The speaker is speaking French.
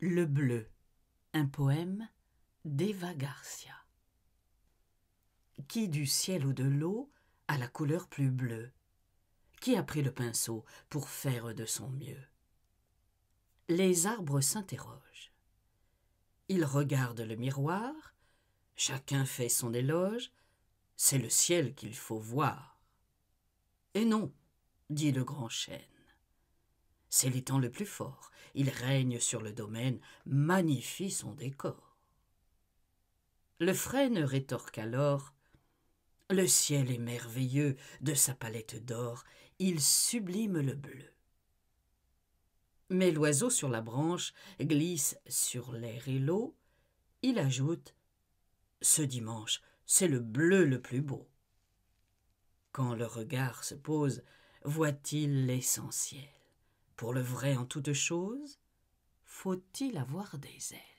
Le bleu, un poème d'Eva Garcia. Qui du ciel ou de l'eau a la couleur plus bleue? Qui a pris le pinceau pour faire de son mieux? Les arbres s'interrogent. Ils regardent le miroir, chacun fait son éloge, c'est le ciel qu'il faut voir. Et non, dit le grand chêne. C'est l'étang le plus fort, il règne sur le domaine, magnifie son décor. Le frêne rétorque alors Le ciel est merveilleux, de sa palette d'or, il sublime le bleu. Mais l'oiseau sur la branche glisse sur l'air et l'eau, il ajoute Ce dimanche, c'est le bleu le plus beau. Quand le regard se pose, voit-il l'essentiel? Pour le vrai en toute chose, faut-il avoir des ailes?